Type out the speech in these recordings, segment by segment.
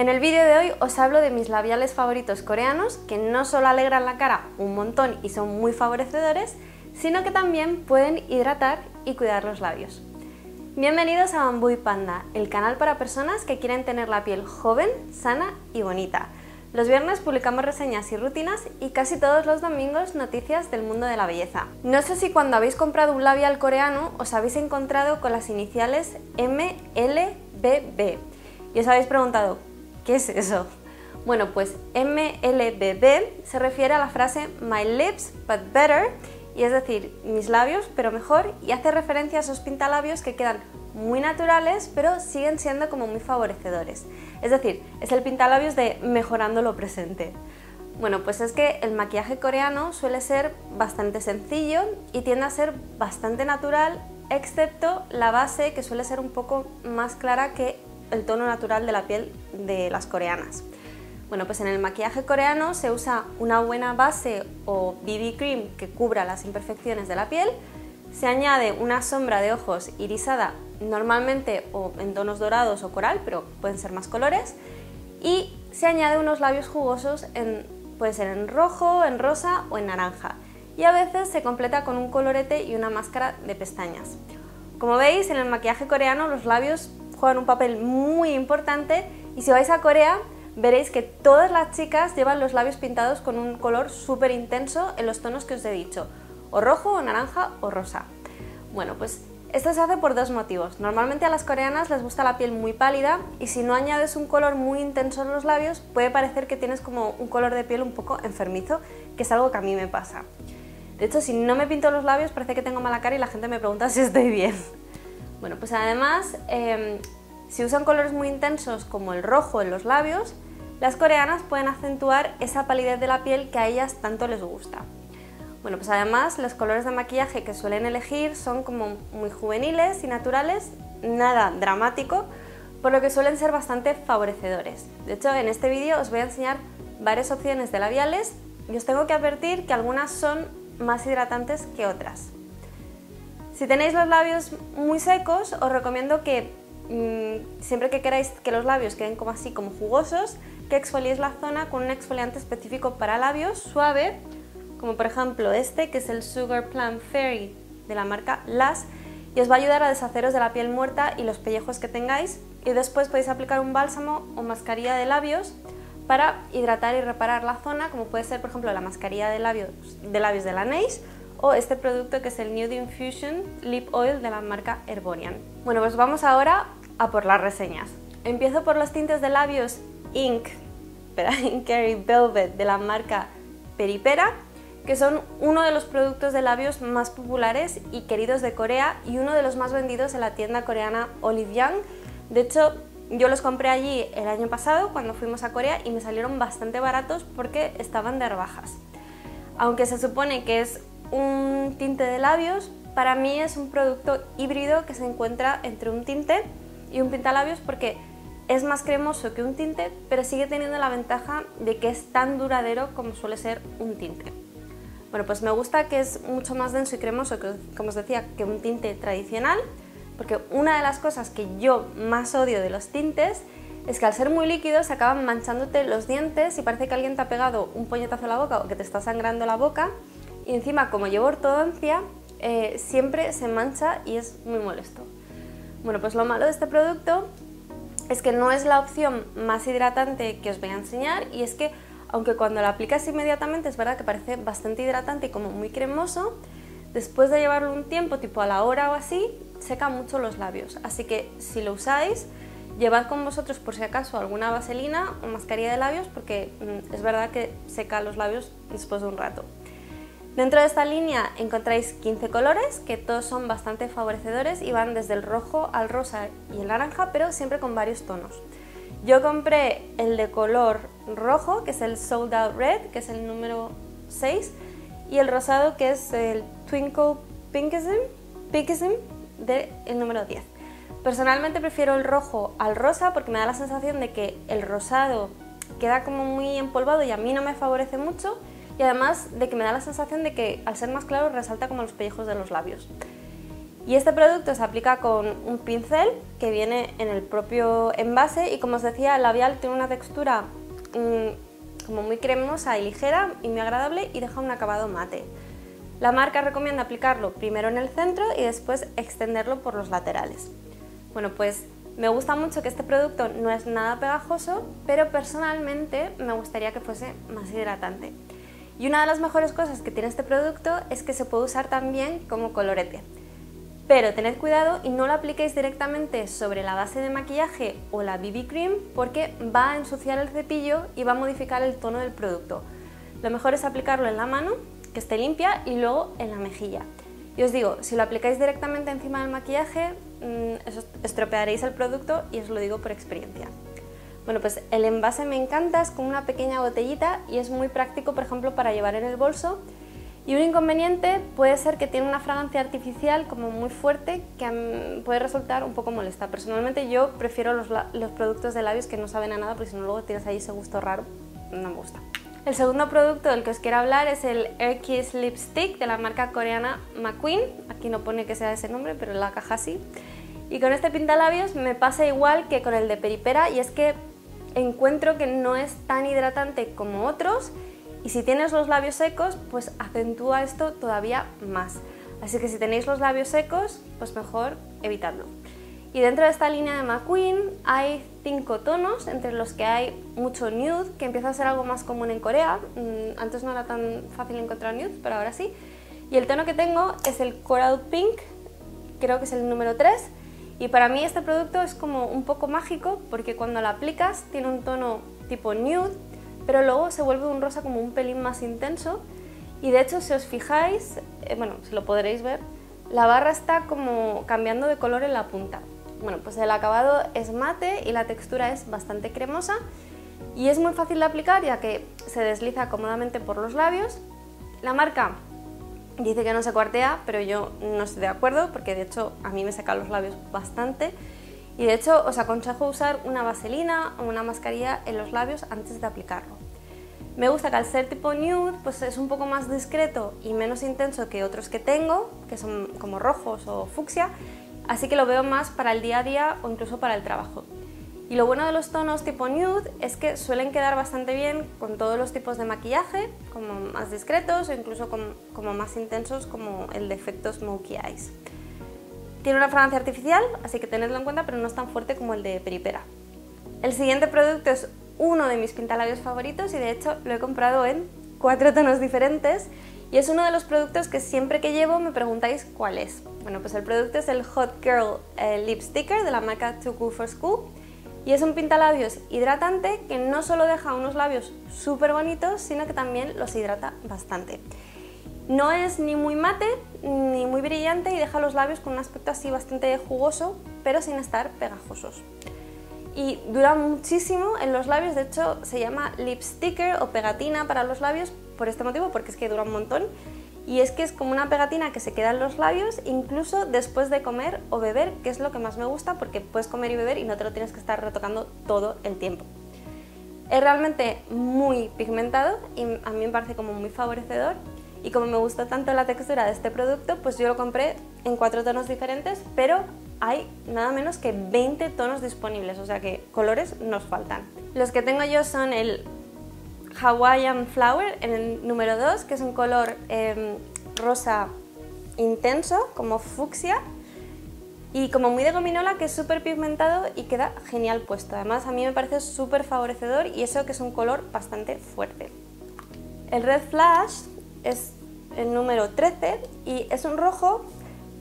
En el vídeo de hoy os hablo de mis labiales favoritos coreanos que no solo alegran la cara un montón y son muy favorecedores, sino que también pueden hidratar y cuidar los labios. Bienvenidos a Bamboo y Panda, el canal para personas que quieren tener la piel joven, sana y bonita. Los viernes publicamos reseñas y rutinas y casi todos los domingos noticias del mundo de la belleza. No sé si cuando habéis comprado un labial coreano os habéis encontrado con las iniciales MLBB y os habéis preguntado, ¿qué es eso? Bueno, pues MLBB se refiere a la frase My lips but better y es decir, mis labios pero mejor y hace referencia a esos pintalabios que quedan muy naturales, pero siguen siendo como muy favorecedores. Es decir, es el pintalabios de mejorando lo presente. Bueno, pues es que el maquillaje coreano suele ser bastante sencillo y tiende a ser bastante natural, excepto la base que suele ser un poco más clara que el tono natural de la piel de las coreanas. Bueno, pues en el maquillaje coreano se usa una buena base o BB cream que cubra las imperfecciones de la piel, se añade una sombra de ojos irisada normalmente o en tonos dorados o coral, pero pueden ser más colores, y se añade unos labios jugosos, en, puede ser en rojo, en rosa o en naranja, y a veces se completa con un colorete y una máscara de pestañas. Como veis, en el maquillaje coreano los labios juegan un papel muy importante y si vais a Corea veréis que todas las chicas llevan los labios pintados con un color súper intenso en los tonos que os he dicho, o rojo, o naranja o rosa. Bueno, pues esto se hace por dos motivos. Normalmente a las coreanas les gusta la piel muy pálida y si no añades un color muy intenso en los labios puede parecer que tienes como un color de piel un poco enfermizo, que es algo que a mí me pasa. De hecho, si no me pinto los labios parece que tengo mala cara y la gente me pregunta si estoy bien. Bueno, pues además, em, si usan colores muy intensos como el rojo en los labios, las coreanas pueden acentuar esa palidez de la piel que a ellas tanto les gusta. Bueno, pues además los colores de maquillaje que suelen elegir son como muy juveniles y naturales, nada dramático, por lo que suelen ser bastante favorecedores. De hecho, en este vídeo os voy a enseñar varias opciones de labiales y os tengo que advertir que algunas son más hidratantes que otras. Si tenéis los labios muy secos, os recomiendo que mm, siempre que queráis que los labios queden como así, como jugosos, que exfoliéis la zona con un exfoliante específico para labios, suave, como por ejemplo este que es el Sugar Plum Fairy de la marca Las y os va a ayudar a deshaceros de la piel muerta y los pellejos que tengáis. Y después podéis aplicar un bálsamo o mascarilla de labios para hidratar y reparar la zona como puede ser por ejemplo la mascarilla de labios de, labios la Neige o este producto que es el Nude Infusion Lip Oil de la marca Herborian. Bueno pues vamos ahora a por las reseñas. Empiezo por los tintes de labios Ink, Ink Velvet de la marca Peripera que son uno de los productos de labios más populares y queridos de Corea y uno de los más vendidos en la tienda coreana Olive Young. De hecho, yo los compré allí el año pasado cuando fuimos a Corea y me salieron bastante baratos porque estaban de rebajas. Aunque se supone que es un tinte de labios, para mí es un producto híbrido que se encuentra entre un tinte y un pintalabios porque es más cremoso que un tinte, pero sigue teniendo la ventaja de que es tan duradero como suele ser un tinte. Bueno, pues me gusta que es mucho más denso y cremoso, que, como os decía, que un tinte tradicional, porque una de las cosas que yo más odio de los tintes es que al ser muy líquidos acaban manchándote los dientes y parece que alguien te ha pegado un puñetazo a la boca o que te está sangrando la boca y encima como llevo ortodoncia eh, siempre se mancha y es muy molesto. Bueno, pues lo malo de este producto es que no es la opción más hidratante que os voy a enseñar y es que aunque cuando lo aplicas inmediatamente es verdad que parece bastante hidratante y como muy cremoso, después de llevarlo un tiempo, tipo a la hora o así, seca mucho los labios. Así que si lo usáis, llevad con vosotros por si acaso alguna vaselina o mascarilla de labios porque mm, es verdad que seca los labios después de un rato. Dentro de esta línea encontráis 15 colores que todos son bastante favorecedores y van desde el rojo al rosa y el naranja, pero siempre con varios tonos. Yo compré el de color rojo, que es el Sold Out Red, que es el número 6, y el rosado, que es el Twinkle Pinkism, Pinkism del número 10. Personalmente prefiero el rojo al rosa porque me da la sensación de que el rosado queda como muy empolvado y a mí no me favorece mucho y además de que me da la sensación de que al ser más claro resalta como los pellejos de los labios. Y este producto se aplica con un pincel que viene en el propio envase y como os decía, el labial tiene una textura mm, como muy cremosa y ligera y muy agradable y deja un acabado mate. La marca recomienda aplicarlo primero en el centro y después extenderlo por los laterales. Bueno, pues me gusta mucho que este producto no es nada pegajoso, pero personalmente me gustaría que fuese más hidratante. Y una de las mejores cosas que tiene este producto es que se puede usar también como colorete. Pero tened cuidado y no lo apliquéis directamente sobre la base de maquillaje o la BB Cream porque va a ensuciar el cepillo y va a modificar el tono del producto. Lo mejor es aplicarlo en la mano, que esté limpia, y luego en la mejilla. Y os digo, si lo aplicáis directamente encima del maquillaje, mm, estropearéis el producto y os lo digo por experiencia. Bueno, pues el envase me encanta, es como una pequeña botellita y es muy práctico, por ejemplo, para llevar en el bolso y un inconveniente puede ser que tiene una fragancia artificial como muy fuerte que puede resultar un poco molesta. Personalmente yo prefiero los, productos de labios que no saben a nada porque si no luego tienes ahí ese gusto raro, no me gusta. El segundo producto del que os quiero hablar es el Air Lipstick de la marca coreana McQueen. Aquí no pone que sea ese nombre, pero en la caja sí. Y con este pintalabios me pasa igual que con el de Peripera y es que encuentro que no es tan hidratante como otros y si tienes los labios secos, pues acentúa esto todavía más. Así que si tenéis los labios secos, pues mejor evitadlo. Y dentro de esta línea de McQueen hay cinco tonos, entre los que hay mucho nude, que empieza a ser algo más común en Corea. Mm, antes no era tan fácil encontrar nude, pero ahora sí. Y el tono que tengo es el Coral Pink, creo que es el número 3. Y para mí este producto es como un poco mágico porque cuando lo aplicas tiene un tono tipo nude pero luego se vuelve un rosa como un pelín más intenso y de hecho si os fijáis, eh, bueno, si lo podréis ver, la barra está como cambiando de color en la punta. Bueno, pues el acabado es mate y la textura es bastante cremosa y es muy fácil de aplicar ya que se desliza cómodamente por los labios. La marca dice que no se cuartea, pero yo no estoy de acuerdo porque de hecho a mí me secan los labios bastante y de hecho os aconsejo usar una vaselina o una mascarilla en los labios antes de aplicarlo. Me gusta que al ser tipo nude pues es un poco más discreto y menos intenso que otros que tengo, que son como rojos o fucsia, así que lo veo más para el día a día o incluso para el trabajo. Y lo bueno de los tonos tipo nude es que suelen quedar bastante bien con todos los tipos de maquillaje, como más discretos o incluso como más intensos como el de efecto Smokey Eyes. Tiene una fragancia artificial, así que tenedlo en cuenta, pero no es tan fuerte como el de Peripera. El siguiente producto es uno de mis pintalabios favoritos y de hecho lo he comprado en cuatro tonos diferentes y es uno de los productos que siempre que llevo me preguntáis cuál es. Bueno, pues el producto es el Hot Girl eh, Lip Sticker de la marca Too Cool for School y es un pintalabios hidratante que no solo deja unos labios súper bonitos, sino que también los hidrata bastante. No es ni muy mate ni muy brillante y deja los labios con un aspecto así bastante jugoso, pero sin estar pegajosos. Y dura muchísimo en los labios, de hecho se llama lip sticker o pegatina para los labios por este motivo, porque es que dura un montón. Y es que es como una pegatina que se queda en los labios incluso después de comer o beber, que es lo que más me gusta porque puedes comer y beber y no te lo tienes que estar retocando todo el tiempo. Es realmente muy pigmentado y a mí me parece como muy favorecedor y como me gustó tanto la textura de este producto, pues yo lo compré en cuatro tonos diferentes, pero hay nada menos que 20 tonos disponibles, o sea que colores nos faltan. Los que tengo yo son el Hawaiian Flower en el número 2, que es un color em, rosa intenso, como fucsia, y como muy de gominola, que es súper pigmentado y queda genial puesto. Además, a mí me parece súper favorecedor y eso que es un color bastante fuerte. El Red Flash es el número 13 y es un rojo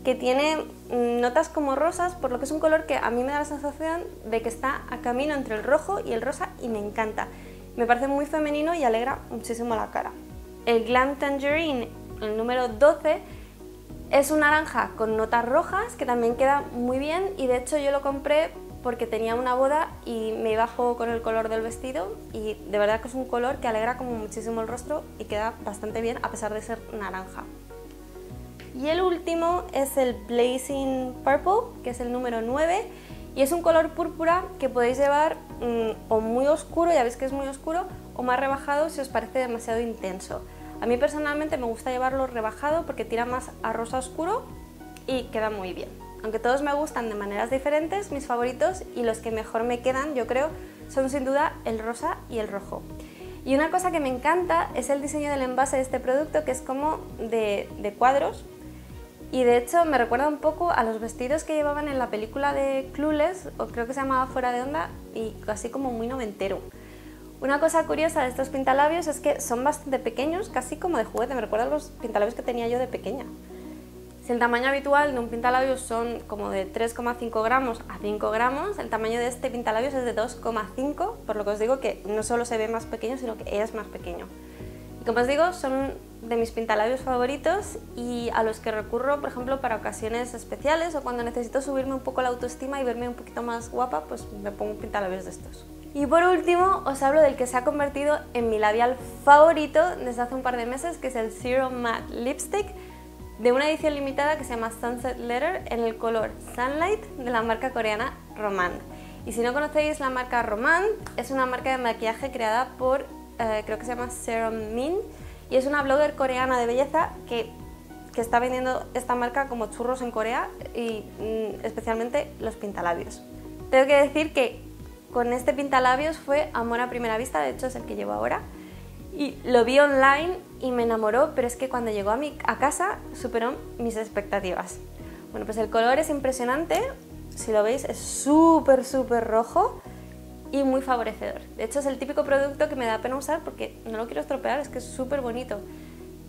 que tiene notas como rosas, por lo que es un color que a mí me da la sensación de que está a camino entre el rojo y el rosa y me encanta. Me parece muy femenino y alegra muchísimo la cara. El Glam Tangerine, el número 12, es un naranja con notas rojas que también queda muy bien y de hecho yo lo compré porque tenía una boda y me iba juego con el color del vestido y de verdad que es un color que alegra como muchísimo el rostro y queda bastante bien a pesar de ser naranja. Y el último es el Blazing Purple, que es el número 9 y es un color púrpura que podéis llevar mm, o muy oscuro, ya veis que es muy oscuro, o más rebajado si os parece demasiado intenso. A mí personalmente me gusta llevarlo rebajado porque tira más a rosa oscuro y queda muy bien. Aunque todos me gustan de maneras diferentes, mis favoritos y los que mejor me quedan, yo creo, son sin duda el rosa y el rojo. Y una cosa que me encanta es el diseño del envase de este producto, que es como de, de cuadros. Y de hecho me recuerda un poco a los vestidos que llevaban en la película de Clueless, o creo que se llamaba Fuera de Onda, y casi como muy noventero. Una cosa curiosa de estos pintalabios es que son bastante pequeños, casi como de juguete, me recuerda a los pintalabios que tenía yo de pequeña. Si el tamaño habitual de un pintalabios son como de 3,5 gramos a 5 gramos, el tamaño de este pintalabios es de 2,5, por lo que os digo que no solo se ve más pequeño, sino que es más pequeño. Como os digo, son de mis pintalabios favoritos y a los que recurro, por ejemplo, para ocasiones especiales o cuando necesito subirme un poco la autoestima y verme un poquito más guapa, pues me pongo pintalabios de estos. Y por último, os hablo del que se ha convertido en mi labial favorito desde hace un par de meses, que es el Zero Matte Lipstick de una edición limitada que se llama Sunset Letter en el color Sunlight de la marca coreana Roman. Y si no conocéis la marca Roman, es una marca de maquillaje creada por, eh, creo que se llama Serum Min, y es una blogger coreana de belleza que, que está vendiendo esta marca como churros en Corea y mm, especialmente los pintalabios. Tengo que decir que con este pintalabios fue amor a primera vista, de hecho es el que llevo ahora. Y lo vi online y me enamoró, pero es que cuando llegó a, mi, a casa superó mis expectativas. Bueno, pues el color es impresionante, si lo veis es súper, súper rojo y muy favorecedor. De hecho es el típico producto que me da pena usar porque no lo quiero estropear, es que es súper bonito.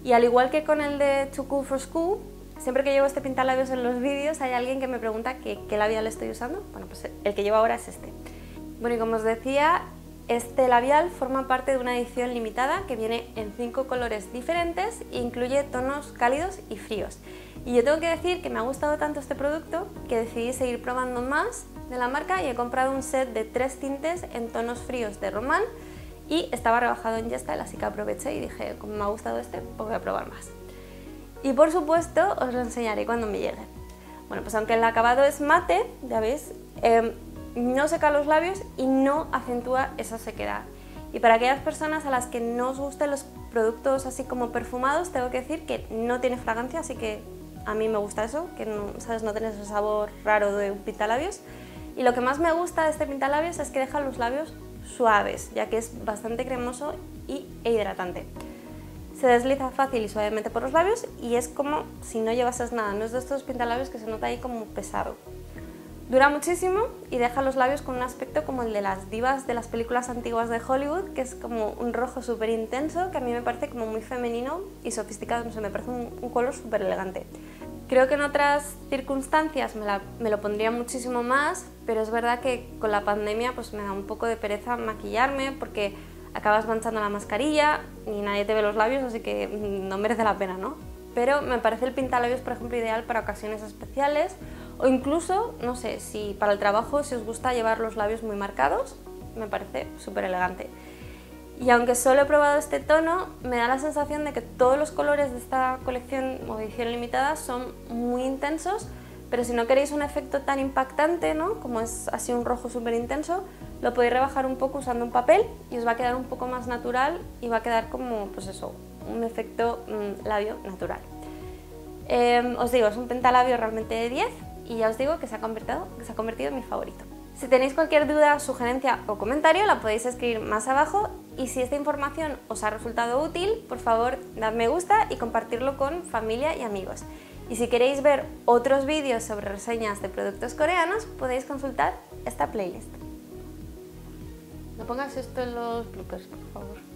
Y al igual que con el de Too Cool for School, siempre que llevo este pintalabios en los vídeos hay alguien que me pregunta qué, labial estoy usando. Bueno, pues el que llevo ahora es este. Bueno, y como os decía, este labial forma parte de una edición limitada que viene en cinco colores diferentes e incluye tonos cálidos y fríos. Y yo tengo que decir que me ha gustado tanto este producto que decidí seguir probando más de la marca y he comprado un set de tres tintes en tonos fríos de Román y estaba rebajado en Jestyle, así que aproveché y dije, como me ha gustado este, pues voy a probar más. Y por supuesto os lo enseñaré cuando me llegue. Bueno, pues aunque el acabado es mate, ya veis, em, no seca los labios y no acentúa esa sequedad. Y para aquellas personas a las que no os gusten los productos así como perfumados, tengo que decir que no tiene fragancia, así que a mí me gusta eso, que no, ¿sabes? no ese sabor raro de un pintalabios. Y lo que más me gusta de este pintalabios es que deja los labios suaves, ya que es bastante cremoso y, e hidratante. Se desliza fácil y suavemente por los labios y es como si no llevases nada, no es de estos pintalabios que se nota ahí como pesado. Dura muchísimo y deja los labios con un aspecto como el de las divas de las películas antiguas de Hollywood, que es como un rojo súper intenso, que a mí me parece como muy femenino y sofisticado, no sé, me parece un, color súper elegante. Creo que en otras circunstancias me, lo pondría muchísimo más, pero es verdad que con la pandemia pues me da un poco de pereza maquillarme porque acabas manchando la mascarilla y nadie te ve los labios, así que no merece la pena, ¿no? Pero me parece el pintalabios, por ejemplo, ideal para ocasiones especiales o incluso, no sé, si para el trabajo si os gusta llevar los labios muy marcados, me parece súper elegante. Y aunque solo he probado este tono, me da la sensación de que todos los colores de esta colección o edición limitada son muy intensos, pero si no queréis un efecto tan impactante, ¿no? como es así un rojo súper intenso, lo podéis rebajar un poco usando un papel y os va a quedar un poco más natural y va a quedar como, pues eso, un efecto mm, labio natural. Em, os digo, es un pentalabio realmente de 10 y ya os digo que se ha convertido, que se ha convertido en mi favorito. Si tenéis cualquier duda, sugerencia o comentario, la podéis escribir más abajo y si esta información os ha resultado útil, por favor, dad me gusta y compartirlo con familia y amigos. Y si queréis ver otros vídeos sobre reseñas de productos coreanos, podéis consultar esta playlist. No pongas esto en los bloopers, por favor.